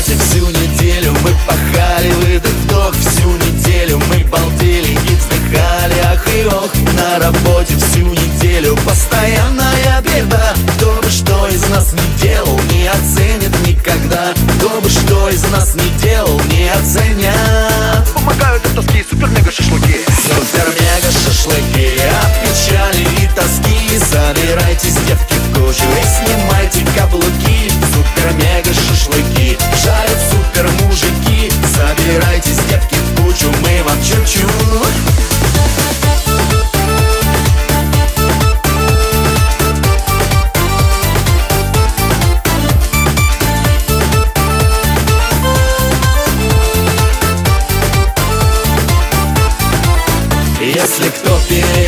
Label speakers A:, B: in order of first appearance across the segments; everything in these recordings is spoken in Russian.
A: работе всю неделю. Мы пахали, выдох, вдох Всю неделю. Мы балдели и вздыхали Ах и ох, на работе всю неделю. Постоянная беда Кто бы что из нас не делал Не оценит никогда. Кто бы что из нас не делал Не оценят.
B: Помогают от тоски супер-мега шашлыки.
A: Супер-мега шашлыки От печали и тоски. Собирайтесь,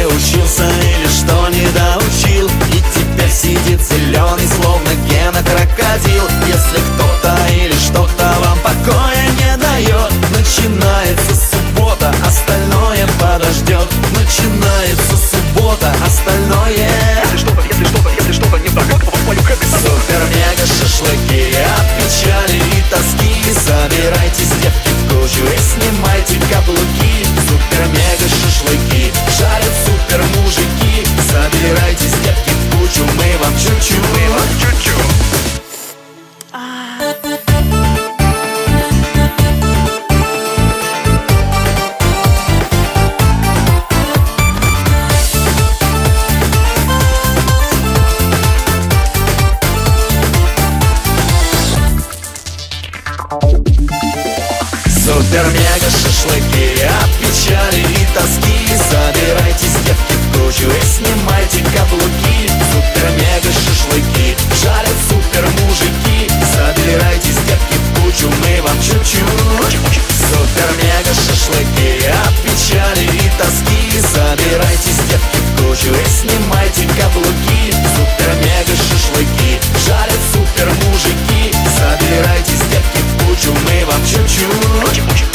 A: переучился или что не доучил? И теперь сидит зеленый, словно Гена крокодил. Если кто-то или что-то вам покоя не дает Начинается суббота, остальное подождет Начинается суббота, остальное.
B: Если что-то, если что-то, если что-то не так Как мою хэппи
A: Супер-мега шашлыки от печали и тоски. Собирайтесь, Супер-мега шашлыки от печали и тоски. Собирайтесь, мы вам чуть-чуть